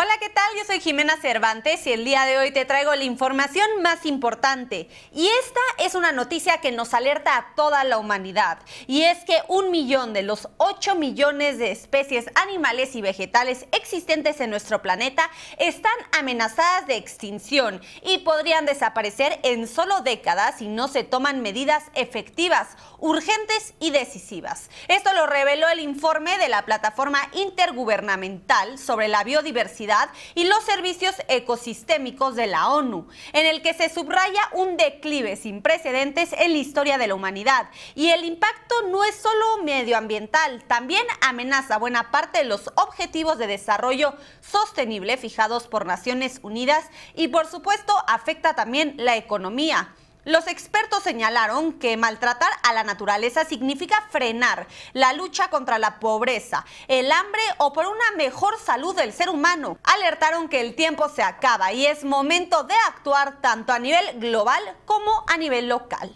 Hola, ¿qué tal? Yo soy Jimena Cervantes y el día de hoy te traigo la información más importante. Y esta es una noticia que nos alerta a toda la humanidad. Y es que un millón de los 8 millones de especies animales y vegetales existentes en nuestro planeta están amenazadas de extinción y podrían desaparecer en solo décadas si no se toman medidas efectivas, urgentes y decisivas. Esto lo reveló el informe de la plataforma intergubernamental sobre la biodiversidad y los servicios ecosistémicos de la ONU, en el que se subraya un declive sin precedentes en la historia de la humanidad. Y el impacto no es solo medioambiental, también amenaza buena parte de los objetivos de desarrollo sostenible fijados por Naciones Unidas y por supuesto afecta también la economía. Los expertos señalaron que maltratar a la naturaleza significa frenar la lucha contra la pobreza, el hambre o por una mejor salud del ser humano. Alertaron que el tiempo se acaba y es momento de actuar tanto a nivel global como a nivel local.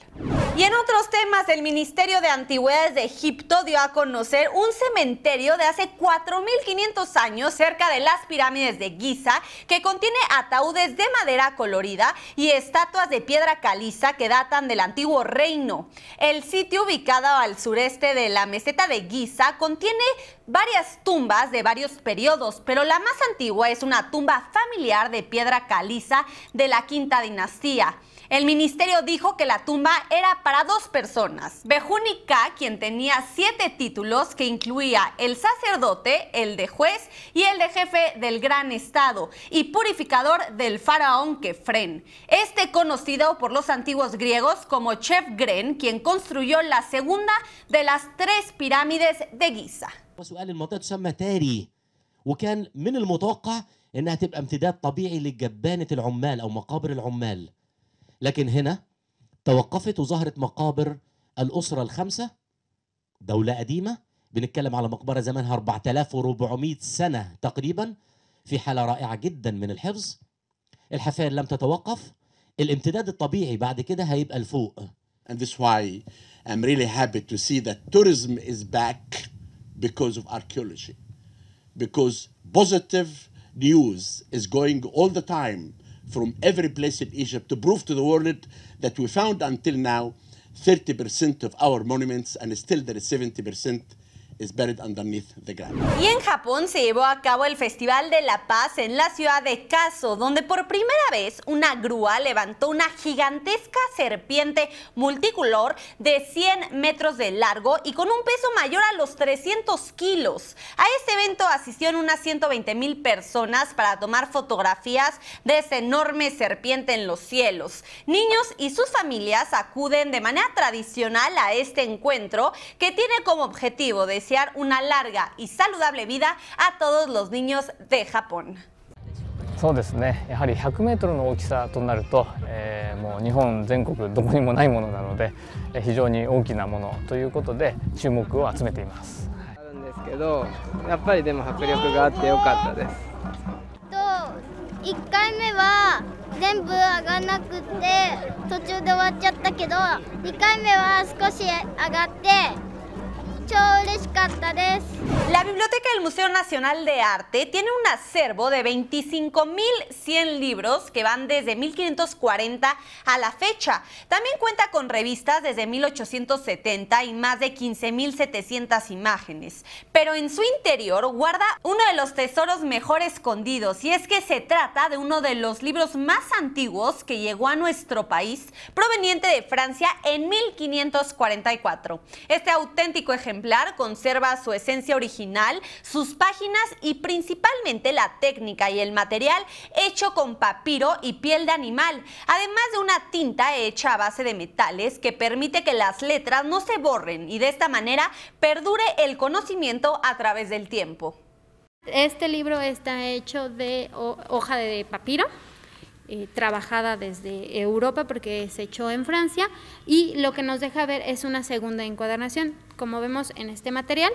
Y en otros temas, el Ministerio de Antigüedades de Egipto dio a conocer un cementerio de hace 4.500 años cerca de las pirámides de Giza que contiene ataúdes de madera colorida y estatuas de piedra caliza que datan del antiguo reino. El sitio ubicado al sureste de la meseta de Giza contiene varias tumbas de varios periodos, pero la más antigua es una tumba familiar de piedra caliza de la quinta dinastía. El ministerio dijo que la tumba era para dos personas. Behuni K, quien tenía siete títulos que incluía el sacerdote, el de juez y el de jefe del gran estado y purificador del faraón Kefren. Este conocido por los antiguos griegos como Chef Gren, quien construyó la segunda de las tres pirámides de Giza. لكن هنا توقفت وظهرت مقابر الأسرة الخمسة دولة قديمة. بنتكلم على مقبرة زمانها 4400 سنة تقريبا في حالة رائعة جدا من الحفظ. الحفائر لم تتوقف. الامتداد الطبيعي بعد كده هيبقى لفوق And this why I'm really happy to see that tourism is back because of archaeology. Because positive news is going all the time from every place in Egypt to prove to the world that we found until now 30% of our monuments and still there is 70% Y en Japón se llevó a cabo el Festival de la Paz en la ciudad de Kaso, donde por primera vez una grúa levantó una gigantesca serpiente multicolor de 100 metros de largo y con un peso mayor a los 300 kilos. A este evento asistieron unas 120 mil personas para tomar fotografías de esta enorme serpiente en los cielos. Niños y sus familias acuden de manera tradicional a este encuentro que tiene como objetivo decir una larga y saludable vida a todos los niños de Japón. そうですねやはり100メートルの大きさとなると、えー、もう日本全国どこにもないものなので非常に大きなものということで注目を集めていますあるんですけどやっぱりでも迫力があってよかったですと1回目は全部上がんなくて途中で終わっちゃったけど2回目は少し上がって La Biblioteca del Museo Nacional de Arte tiene un acervo de 25.100 libros que van desde 1540 a la fecha. También cuenta con revistas desde 1870 y más de 15.700 imágenes. Pero en su interior guarda uno de los tesoros mejor escondidos y es que se trata de uno de los libros más antiguos que llegó a nuestro país proveniente de Francia en 1544. Este auténtico ejemplar conserva su esencia original, sus páginas y principalmente la técnica y el material hecho con papiro y piel de animal, además de una tinta hecha a base de metales que permite que las letras no se borren y de esta manera perdure el conocimiento a través del tiempo. Este libro está hecho de hoja de papiro, eh, trabajada desde Europa porque se echó en Francia y lo que nos deja ver es una segunda encuadernación. Como vemos en este material,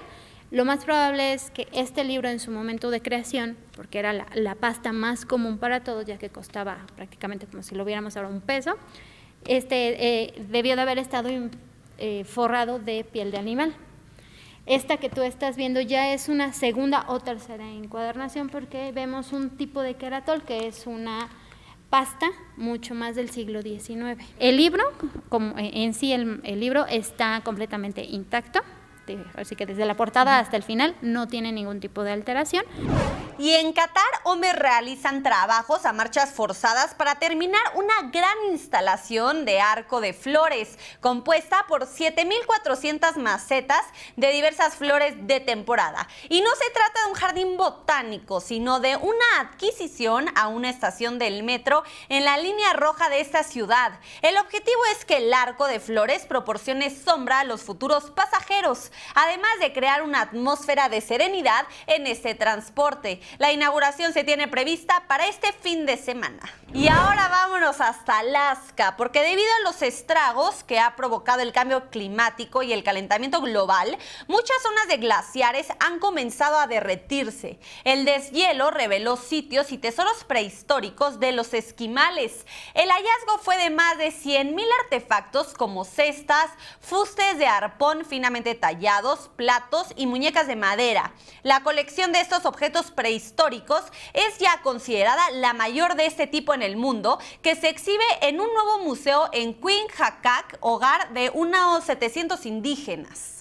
lo más probable es que este libro en su momento de creación, porque era la, pasta más común para todos, ya que costaba prácticamente como si lo viéramos ahora un peso, este, eh, debió de haber estado eh, forrado de piel de animal. Esta que tú estás viendo ya es una segunda o tercera encuadernación porque vemos un tipo de keratol que es una pasta mucho más del siglo XIX. El libro, como en sí el, el libro está completamente intacto, así que desde la portada hasta el final no tiene ningún tipo de alteración. Y en Qatar, hombres realizan trabajos a marchas forzadas para terminar una gran instalación de arco de flores, compuesta por 7.400 macetas de diversas flores de temporada. Y no se trata de un jardín botánico, sino de una adquisición a una estación del metro en la línea roja de esta ciudad. El objetivo es que el arco de flores proporcione sombra a los futuros pasajeros, además de crear una atmósfera de serenidad en este transporte. La inauguración se tiene prevista para este fin de semana. Y ahora vámonos hasta Alaska, porque debido a los estragos que ha provocado el cambio climático y el calentamiento global, muchas zonas de glaciares han comenzado a derretirse. El deshielo reveló sitios y tesoros prehistóricos de los esquimales. El hallazgo fue de más de 100.000 artefactos como cestas, fustes de arpón finamente tallados, platos y muñecas de madera. La colección de estos objetos prehistóricos es ya considerada la mayor de este tipo en el mundo, que se exhibe en un nuevo museo en Queen Hakak, hogar de unos 700 indígenas.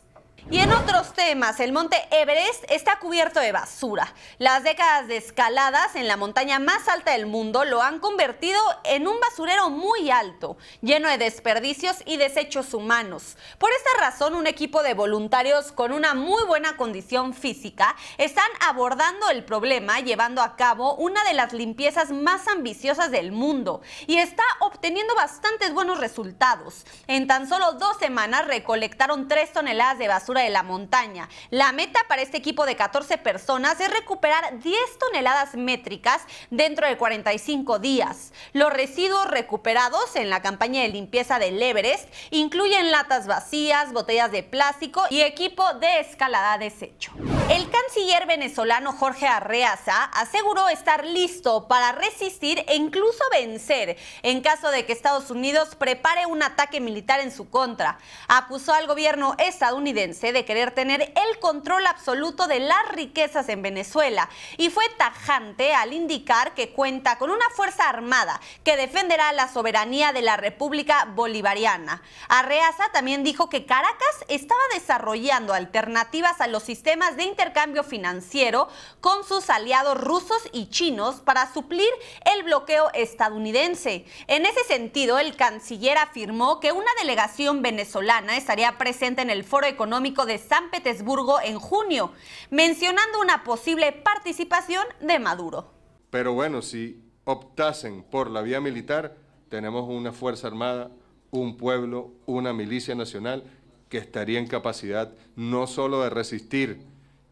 Y en otros temas, el monte Everest está cubierto de basura. Las décadas de escaladas en la montaña más alta del mundo lo han convertido en un basurero muy alto, lleno de desperdicios y desechos humanos. Por esta razón, un equipo de voluntarios con una muy buena condición física están abordando el problema llevando a cabo una de las limpiezas más ambiciosas del mundo y está obteniendo bastantes buenos resultados. En tan solo dos semanas recolectaron tres toneladas de basura de la montaña. La meta para este equipo de 14 personas es recuperar 10 toneladas métricas dentro de 45 días. Los residuos recuperados en la campaña de limpieza del Everest incluyen latas vacías, botellas de plástico y equipo de escalada desecho. El canciller venezolano Jorge Arreaza aseguró estar listo para resistir e incluso vencer en caso de que Estados Unidos prepare un ataque militar en su contra. Acusó al gobierno estadounidense de querer tener el control absoluto de las riquezas en Venezuela y fue tajante al indicar que cuenta con una fuerza armada que defenderá la soberanía de la República Bolivariana. Arreaza también dijo que Caracas estaba desarrollando alternativas a los sistemas de intercambio financiero con sus aliados rusos y chinos para suplir el bloqueo estadounidense. En ese sentido, el canciller afirmó que una delegación venezolana estaría presente en el Foro Económico de San Petersburgo en junio, mencionando una posible participación de Maduro. Pero bueno, si optasen por la vía militar, tenemos una Fuerza Armada, un pueblo, una milicia nacional que estaría en capacidad no solo de resistir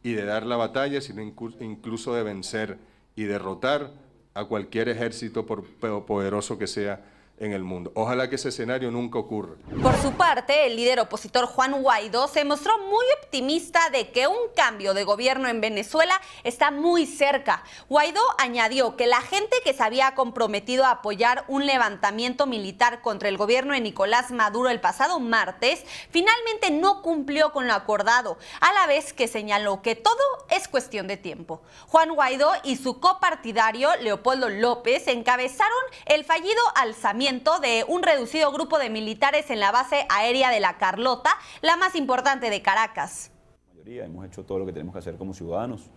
y de dar la batalla, sino incluso de vencer y derrotar a cualquier ejército por poderoso que sea en el mundo. Ojalá que ese escenario nunca ocurra. Por su parte, el líder opositor Juan Guaidó se mostró muy optimista de que un cambio de gobierno en Venezuela está muy cerca. Guaidó añadió que la gente que se había comprometido a apoyar un levantamiento militar contra el gobierno de Nicolás Maduro el pasado martes finalmente no cumplió con lo acordado, a la vez que señaló que todo es cuestión de tiempo. Juan Guaidó y su copartidario Leopoldo López encabezaron el fallido alzamiento de un reducido grupo de militares en la base aérea de La Carlota, la más importante de Caracas. La mayoría hemos hecho todo lo que tenemos que hacer como ciudadanos.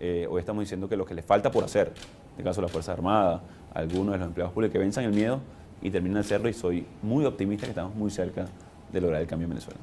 Eh, hoy estamos diciendo que lo que les falta por hacer, en este caso la Fuerza Armada, algunos de los empleados públicos, que venzan el miedo y terminen de hacerlo y soy muy optimista que estamos muy cerca de lograr el cambio en Venezuela.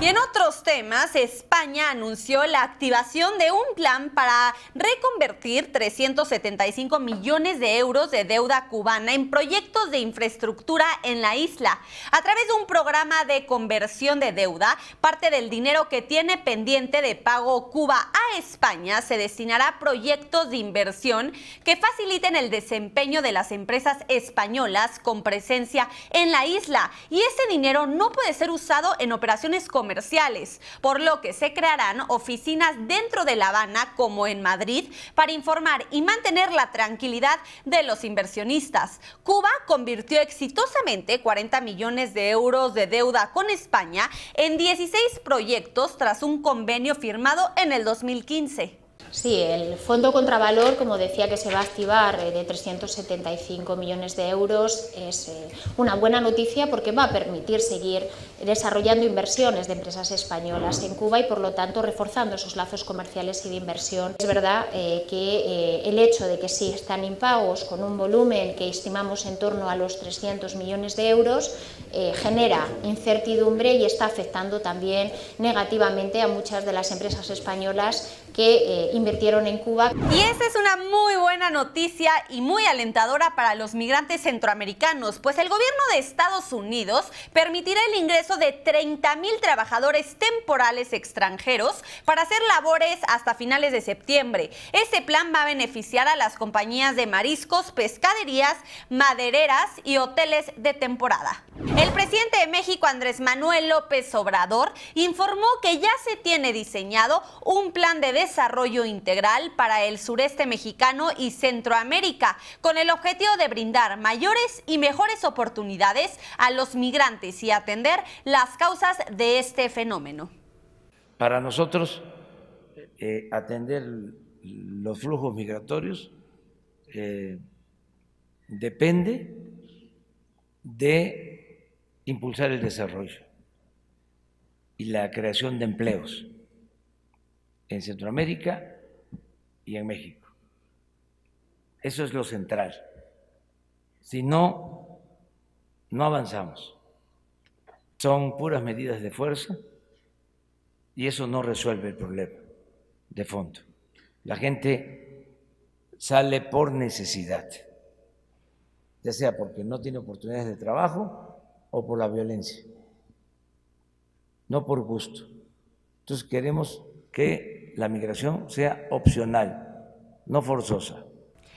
Y en otros temas, España anunció la activación de un plan para reconvertir 375 millones de euros de deuda cubana en proyectos de infraestructura en la isla. A través de un programa de conversión de deuda, parte del dinero que tiene pendiente de pago Cuba a España se destinará a proyectos de inversión que faciliten el desempeño de las empresas españolas con presencia en la isla. Y ese dinero no puede ser usado en operaciones comerciales, por lo que se crearán oficinas dentro de La Habana como en Madrid para informar y mantener la tranquilidad de los inversionistas. Cuba convirtió exitosamente 40 millones de euros de deuda con España en 16 proyectos tras un convenio firmado en el 2015. Sí, el fondo contravalor, como decía, que se va a activar eh, de 375 millones de euros es eh, una buena noticia porque va a permitir seguir desarrollando inversiones de empresas españolas en Cuba y, por lo tanto, reforzando esos lazos comerciales y de inversión. Es verdad eh, que el hecho de que sí están impagos con un volumen que estimamos en torno a los 300 millones de euros genera incertidumbre y está afectando también negativamente a muchas de las empresas españolas que invirtieron en Cuba. Y esa es una muy buena noticia y muy alentadora para los migrantes centroamericanos, pues el gobierno de Estados Unidos permitirá el ingreso de 30 mil trabajadores temporales extranjeros para hacer labores hasta finales de septiembre. Este plan va a beneficiar a las compañías de mariscos, pescaderías, madereras y hoteles de temporada. El presidente de México, Andrés Manuel López Obrador, informó que ya se tiene diseñado un plan de desarrollo integral para el sureste mexicano y Centroamérica, con el objetivo de brindar mayores y mejores oportunidades a los migrantes y atender las causas de este fenómeno. Para nosotros, eh, atender los flujos migratorios eh, depende de impulsar el desarrollo y la creación de empleos en Centroamérica y en México. Eso es lo central. Si no, no avanzamos. Son puras medidas de fuerza y eso no resuelve el problema de fondo. La gente sale por necesidad, ya sea porque no tiene oportunidades de trabajo o por la violencia, no por gusto. Entonces queremos que la migración sea opcional, no forzosa.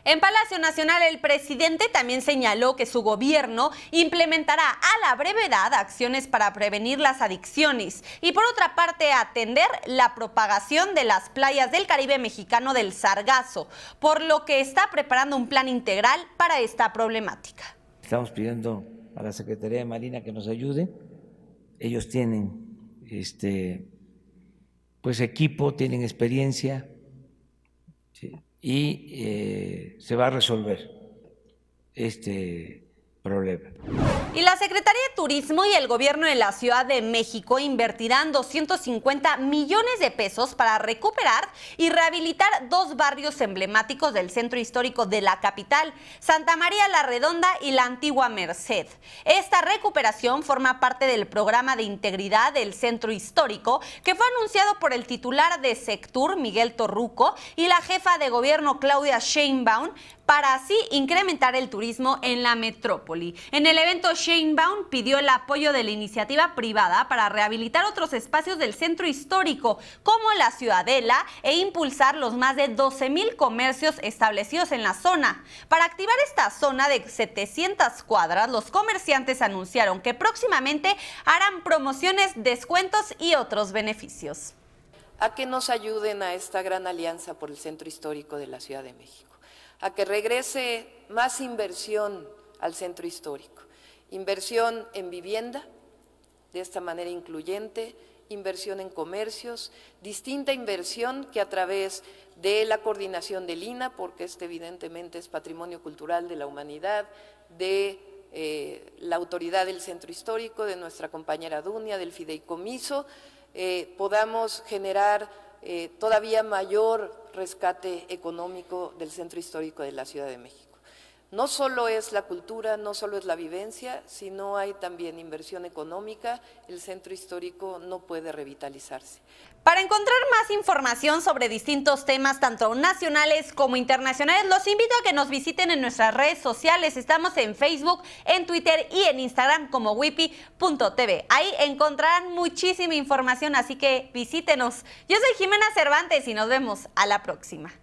En Palacio Nacional el presidente también señaló que su gobierno implementará a la brevedad acciones para prevenir las adicciones y por otra parte atender la propagación de las playas del Caribe mexicano del Sargazo, por lo que está preparando un plan integral para esta problemática. Estamos pidiendo a la Secretaría de Marina que nos ayude. Ellos tienen este pues equipo, tienen experiencia y eh, se va a resolver este problema. Y la Secretaría de Turismo y el gobierno de la Ciudad de México invertirán 250 millones de pesos para recuperar y rehabilitar dos barrios emblemáticos del centro histórico de la capital, Santa María la Redonda y la antigua Merced. Esta recuperación forma parte del programa de integridad del centro histórico que fue anunciado por el titular de Sectur, Miguel Torruco, y la jefa de gobierno, Claudia Sheinbaum, para así incrementar el turismo en la metrópoli. En el evento, Sheinbaum pidió el apoyo de la iniciativa privada para rehabilitar otros espacios del centro histórico, como la Ciudadela, e impulsar los más de 12 mil comercios establecidos en la zona. Para activar esta zona de 700 cuadras, los comerciantes anunciaron que próximamente harán promociones, descuentos y otros beneficios. A que nos ayuden a esta gran alianza por el centro histórico de la Ciudad de México a que regrese más inversión al centro histórico, inversión en vivienda, de esta manera incluyente, inversión en comercios, distinta inversión que a través de la coordinación del INA, porque este evidentemente es patrimonio cultural de la humanidad, de eh, la autoridad del centro histórico, de nuestra compañera Dunia, del fideicomiso, eh, podamos generar eh, todavía mayor rescate económico del centro histórico de la Ciudad de México. No solo es la cultura, no solo es la vivencia, sino hay también inversión económica, el centro histórico no puede revitalizarse. Para encontrar más información sobre distintos temas, tanto nacionales como internacionales, los invito a que nos visiten en nuestras redes sociales. Estamos en Facebook, en Twitter y en Instagram como wipi.tv. Ahí encontrarán muchísima información, así que visítenos. Yo soy Jimena Cervantes y nos vemos a la próxima.